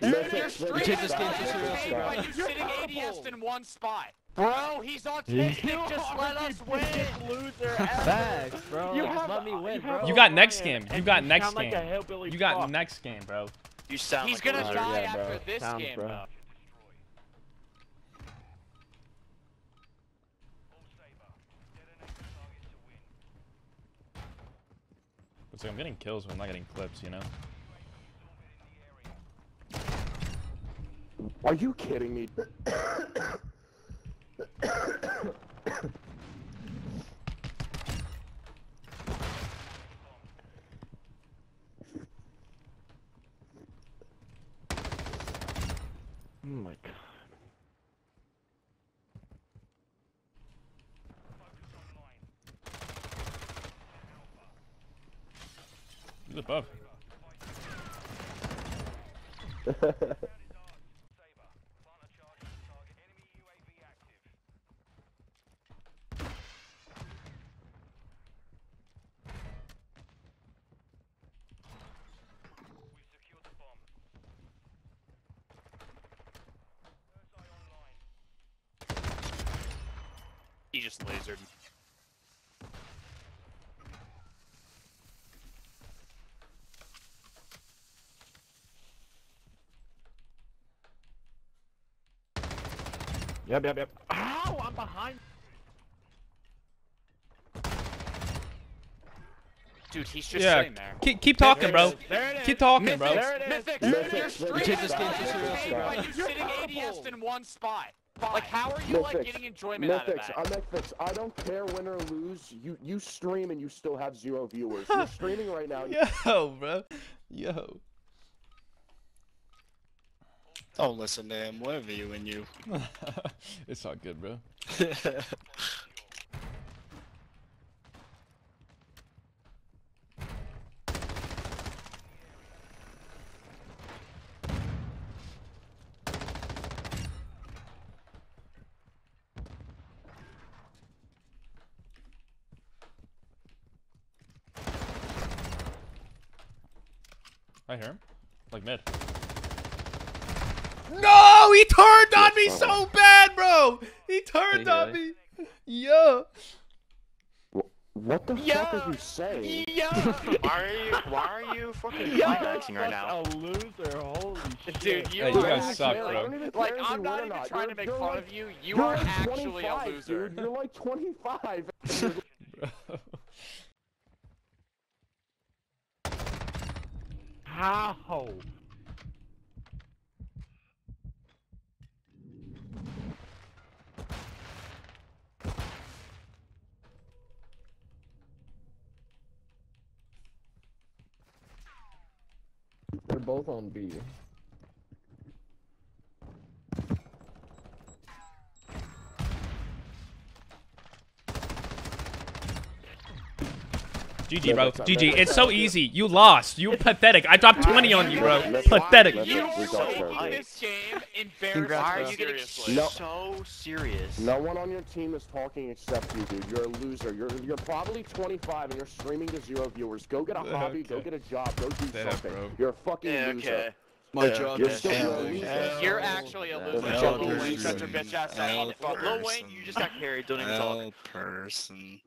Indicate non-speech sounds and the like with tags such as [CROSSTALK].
Mythic, Mythic, you're Mythic, streaming take this game by bro. you sitting ADS in one spot. Bro, he's autistic. Just let us win. Loser Facts, bro. You Just have- let me win, have bro. You got next Ryan, game. You got you next sound like game. You got fuck. next game, bro. You sound He's like gonna die Yeah, after this Sounds, game, bro. though. It's like I'm getting kills, but I'm not getting clips, you know? Are you kidding me? oh my god. He's above. [LAUGHS] just lasered. Yep, yep, yep. Ow! I'm behind. Dude, he's just Yeah, sitting there. keep keep talking, bro. There it is. Keep talking, Mythic, bro. There it is. Mythic, Mythic, you're Mythic, streaming take this game live seriously, by bro. you sitting ADS in one spot. Like, how are you like Mythics, getting enjoyment out of that? I'm Mythics. I don't care win or lose. You you stream and you still have zero viewers. You're [LAUGHS] streaming right now. Yo, bro. Yo. Don't listen to him. Whatever you and [LAUGHS] you. it's all good, bro. [LAUGHS] I hear him. Like mid. No, he turned on me so bad, bro. He turned on me. [LAUGHS] Yo. What the Yeah. fuck are you saying? Yeah. [LAUGHS] why are you? Why are you fucking You're climaxing right now? A loser, holy shit. Dude, you Hey, you are guys suck, bro. don't Like, I'm not even not. trying You're- to make fun like- of you. You you're actually a loser. Dude. You're like 25. [LAUGHS] How? They're both on B. GG, bro. GG. It's so easy. You lost. You pathetic. I dropped 20 on you, bro. Pathetic. You let's- are let's- taking let's- this game embarrassing Why are you getting. No. so serious? No one on your team is talking except you, dude. You're a loser. You're you're probably 25 and you're streaming to zero viewers. Go get a hobby. Go get a job. Go do something. You're a fucking loser. My Yeah, job You're is still L. a loser. You're actually a loser. L Shut Lil Wayne, person. shut your bitch ass up. Motherfucker. Lil Wayne, you just got carried. Don't even talk. L person.